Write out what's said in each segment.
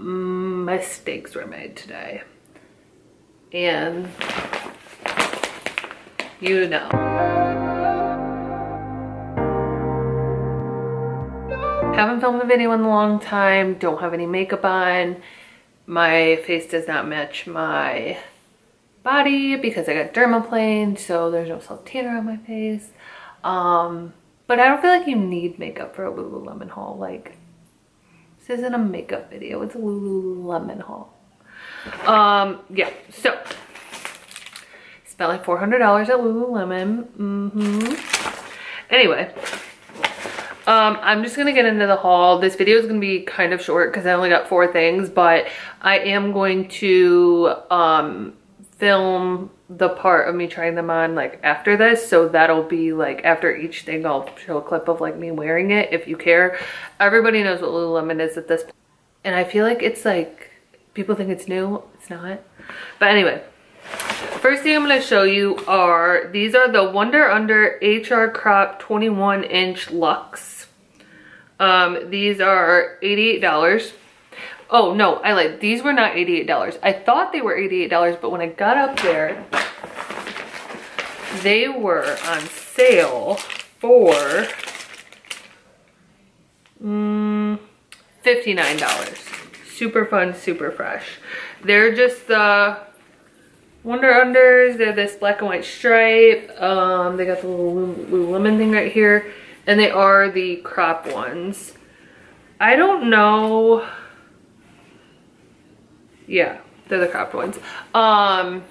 mistakes were made today. And you know. Haven't filmed a video in a long time, don't have any makeup on. My face does not match my body because I got dermaplane, so there's no self-tanner on my face. Um, but I don't feel like you need makeup for a Lululemon haul. Like, this isn't a makeup video, it's a Lululemon haul. Um, yeah, so, spent like $400 at Lululemon. Mm-hmm. Anyway, um, I'm just gonna get into the haul. This video is gonna be kind of short because I only got four things, but I am going to um, film the part of me trying them on like after this so that'll be like after each thing I'll show a clip of like me wearing it if you care. Everybody knows what Lululemon is at this point. and I feel like it's like people think it's new it's not. But anyway first thing I'm going to show you are these are the Wunder Under HR Crop 21 inch Luxe um, these are $88 Oh, no, I lied. These were not $88. I thought they were $88, but when I got up there, they were on sale for mm, $59. Super fun, super fresh. They're just the Wunder Unders. They're this black and white stripe. Um, they got the little Lululemon thing right here. And they are the crop ones. I don't know yeah, they're the cropped ones. Um,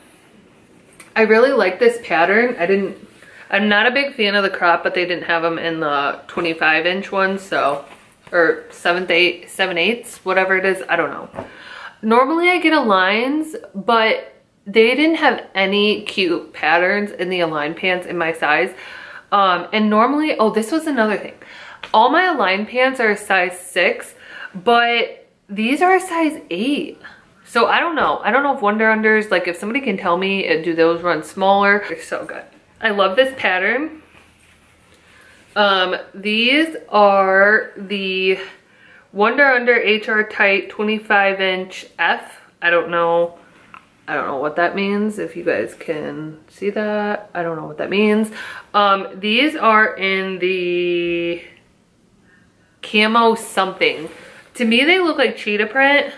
I really like this pattern. I didn't, I'm not a big fan of the crop, but they didn't have them in the 25 inch ones, so, or 7th, 8, 7 eighths, whatever it is, I don't know. Normally I get Aligns, but they didn't have any cute patterns in the Align pants in my size. Um, and normally, oh, this was another thing. All my Align pants are a size 6, but these are a size 8. So I don't know. I don't know if Wunder Unders, like if somebody can tell me, uh, do those run smaller? They're so good. I love this pattern. Um, these are the Wunder Under HR Tight 25 inch F. I don't know. I don't know what that means. If you guys can see that, I don't know what that means. Um, these are in the camo something. To me, they look like cheetah print.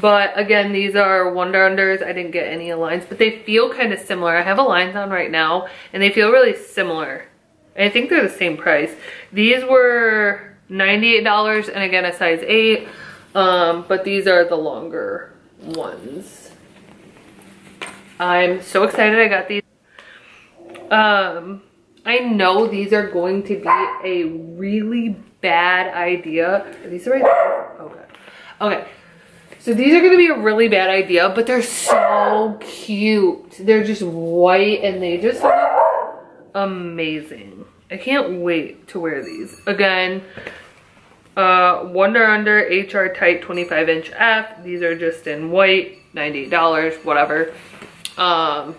But again, these are Wunder Unders. I didn't get any Aligns, but they feel kind of similar. I have Aligns on right now, and they feel really similar. I think they're the same price. These were $98, and again, a size 8. Um, but these are the longer ones. I'm so excited I got these. Um, I know these are going to be a really bad idea. Are these the right Okay. Okay, so these are gonna be a really bad idea, but they're so cute. They're just white and they just look amazing. I can't wait to wear these. Again, uh, Wunder Under HR Tight 25 inch F. These are just in white, $98, whatever. Um,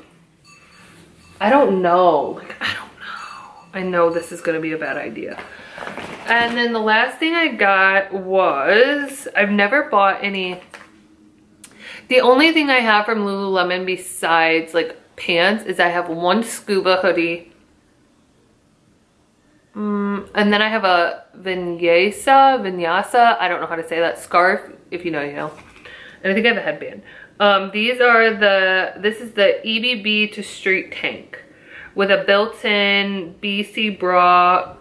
I don't know. Like, I don't know. I know this is gonna be a bad idea. And then the last thing I got was, I've never bought any the only thing I have from Lululemon besides like pants is I have one scuba hoodie. Mm, and then I have a vinyasa, vinyasa, I don't know how to say that, scarf. If you know, you know. And I think I have a headband. Um, these are the, this is the EBB to street tank with a built-in BC bra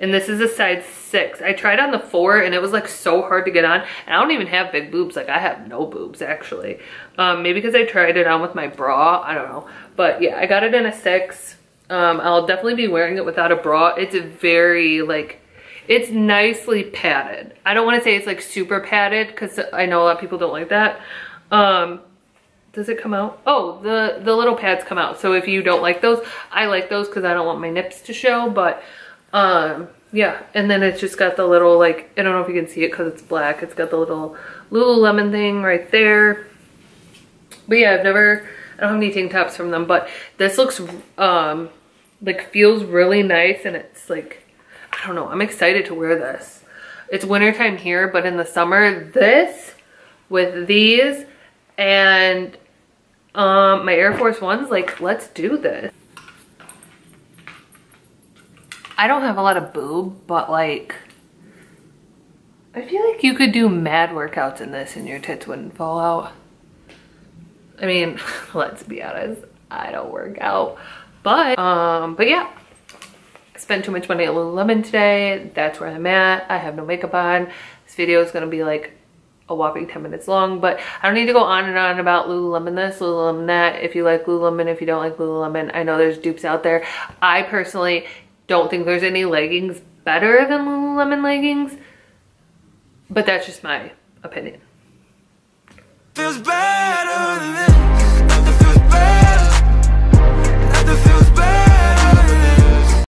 and this is a size six. I tried on the four and it was like so hard to get on. And I don't even have big boobs. Like I have no boobs actually. Um, maybe because I tried it on with my bra. I don't know. But yeah, I got it in a six. Um, I'll definitely be wearing it without a bra. It's a very like, it's nicely padded. I don't want to say it's like super padded because I know a lot of people don't like that. Um, does it come out? Oh, the, the little pads come out. So if you don't like those, I like those because I don't want my nips to show. But um, yeah, and then it's just got the little like, I don't know if you can see it because it's black. It's got the little Lululemon thing right there. But yeah, I've never, I don't have any tank tops from them, but this looks, um, like feels really nice and it's like, I don't know, I'm excited to wear this. it's wintertime here, but in the summer, this with these and um, my Air Force Ones, like, let's do this. I don't have a lot of boob, but like, I feel like you could do mad workouts in this and your tits wouldn't fall out. I mean, let's be honest, I don't work out, but, um, but yeah. I spent too much money at Lululemon today. That's where I'm at. I have no makeup on. This video is gonna be like a whopping 10 minutes long, but I don't need to go on and on about Lululemon this, Lululemon that. If you like Lululemon, if you don't like Lululemon, I know there's dupes out there. I personally don't think there's any leggings better than Lululemon leggings, but that's just my opinion. Feels bad